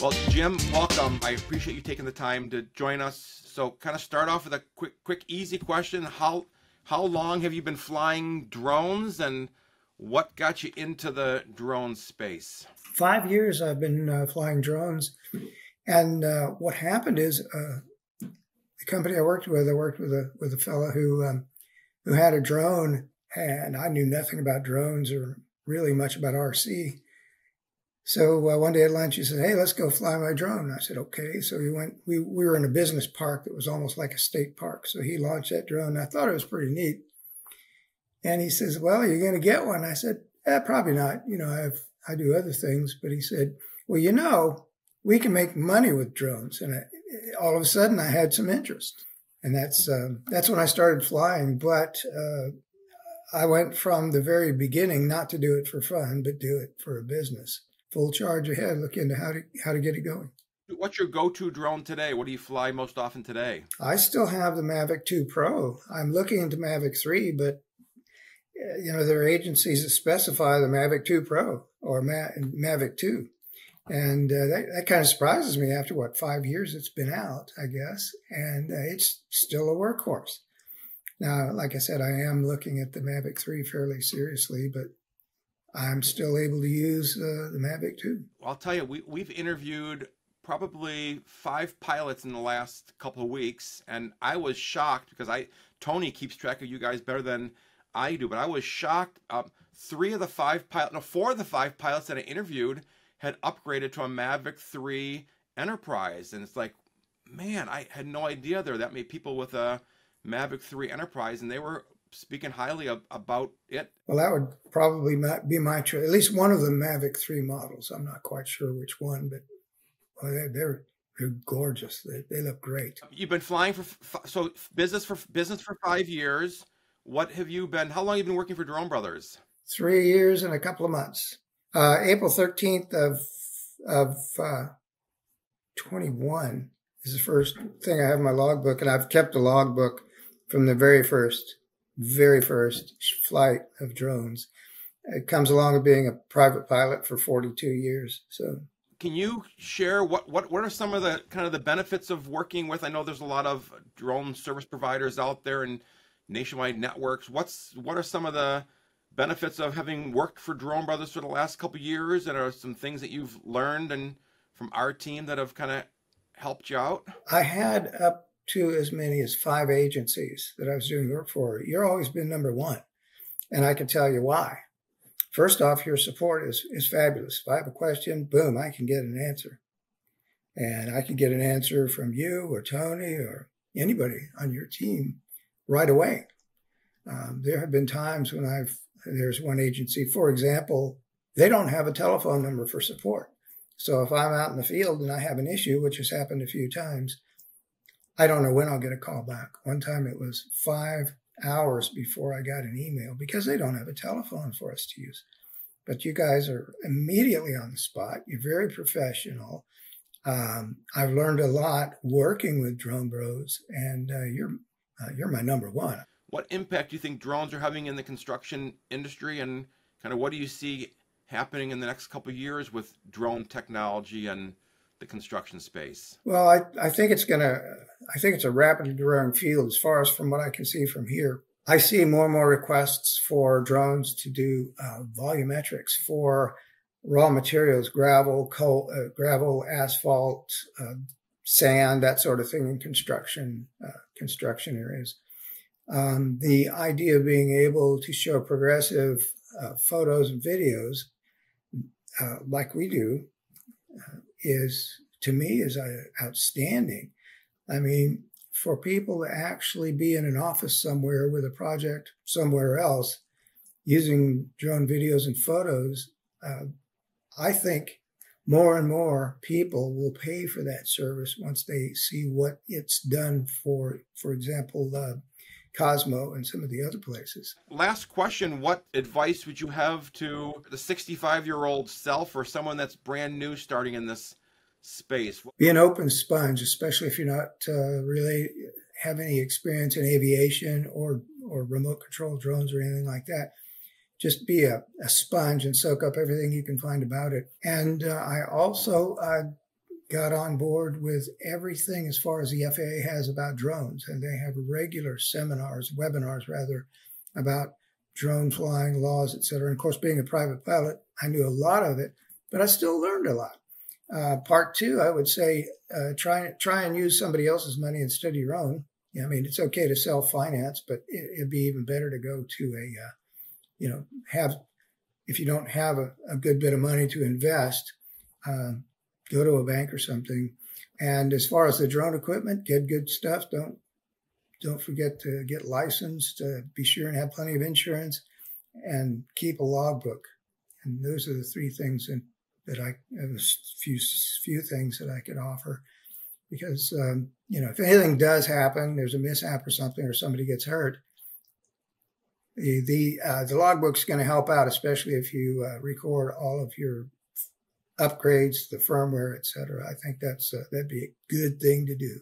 Well, Jim, welcome. I appreciate you taking the time to join us. So, kind of start off with a quick, quick, easy question. How how long have you been flying drones, and what got you into the drone space? Five years I've been uh, flying drones, and uh, what happened is uh, the company I worked with, I worked with a with a fellow who um, who had a drone, and I knew nothing about drones or really much about RC. So uh, one day at lunch, he said, "Hey, let's go fly my drone." I said, "Okay." So we went. We we were in a business park that was almost like a state park. So he launched that drone. I thought it was pretty neat. And he says, "Well, you're going to get one." I said, eh, "Probably not. You know, I have I do other things." But he said, "Well, you know, we can make money with drones." And I, all of a sudden, I had some interest, and that's uh, that's when I started flying. But uh, I went from the very beginning not to do it for fun, but do it for a business full charge ahead, look into how to how to get it going. What's your go-to drone today? What do you fly most often today? I still have the Mavic 2 Pro. I'm looking into Mavic 3, but uh, you know there are agencies that specify the Mavic 2 Pro or Ma- Mavic 2, and uh, that, that kind of surprises me after what five years it's been out, I guess, and uh, it's still a workhorse. Now, like I said, I am looking at the Mavic 3 fairly seriously, but I'm still able to use uh, the Mavic 2. I'll tell you, we, we've interviewed probably five pilots in the last couple of weeks, and I was shocked because I Tony keeps track of you guys better than I do, but I was shocked. Um, three of the five pilots, no, four of the five pilots that I interviewed had upgraded to a Mavic 3 Enterprise, and it's like, man, I had no idea there were that many people with a Mavic 3 Enterprise, and they were speaking highly of, about it. Well, that would probably be my choice. At least one of the Mavic 3 models. I'm not quite sure which one, but well, they're, they're they're gorgeous. They, they look great. You've been flying for so business for business for five years. What have you been? How long have you been working for Drone Brothers? Three years and a couple of months. Uh, April thirteenth of of uh, twenty one is the first thing I have in my logbook, and I've kept a logbook from the very first very first flight of drones. It comes along with being a private pilot for 42 years. So, can you share what, what what are some of the kind of the benefits of working with? I know there's a lot of drone service providers out there and nationwide networks. What's what are some of the benefits of having worked for Drone Brothers for the last couple years? And are some things that you've learned and from our team that have kind of helped you out? I had up to as many as five agencies that I was doing work for, you're always been number one. And I can tell you why. First off, your support is, is fabulous. If I have a question, boom, I can get an answer. And I can get an answer from you or Tony or anybody on your team right away. Um, there have been times when I've, there's one agency, for example, they don't have a telephone number for support. So if I'm out in the field and I have an issue, which has happened a few times, I don't know when I'll get a call back. One time it was five hours before I got an email because they don't have a telephone for us to use. But you guys are immediately on the spot. You're very professional. Um, I've learned a lot working with Drone Bros, and uh, you're uh, you're my number one. What impact do you think drones are having in the construction industry, and kind of what do you see happening in the next couple years with drone technology and the construction space? Well, I, I think it's going to, I think it's a rapidly growing field as far as from what I can see from here. I see more and more requests for drones to do uh, volumetrics for raw materials, gravel, coal, uh, gravel, asphalt, uh, sand, that sort of thing in construction, uh, construction areas. Um, the idea of being able to show progressive uh, photos and videos uh, like we do is to me is uh, outstanding. I mean, for people to actually be in an office somewhere with a project somewhere else using drone videos and photos, uh, I think more and more people will pay for that service once they see what it's done for, for example, uh, Cosmo and some of the other places. Last question What advice would you have to the 65 year old self or someone that's brand new starting in this space? Be an open sponge, especially if you're not uh, really have any experience in aviation or, or remote control drones or anything like that. Just be a, a sponge and soak up everything you can find about it. And uh, I also uh, got on board with everything as far as the FAA has about drones, and they have regular seminars, webinars rather, about drone flying laws, et cetera. And of course, being a private pilot, I knew a lot of it, but I still learned a lot. Uh, part two, I would say, uh, try try and use somebody else's money instead of your own. I mean, it's okay to self finance, but it, would be even better to go to a, uh, you know, have if you don't have a, a good bit of money to invest, um, go to a bank or something. And as far as the drone equipment, get good stuff. Don't don't forget to get licensed. Uh, be sure and have plenty of insurance, and keep a logbook. And those are the three things that, that I have a few few things that I could offer. Because um, you know, if anything does happen, there's a mishap or something, or somebody gets hurt, the the, uh, the logbook's going to help out, especially if you uh, record all of your upgrades, the firmware, et cetera. I think that's uh, that'd be a good thing to do.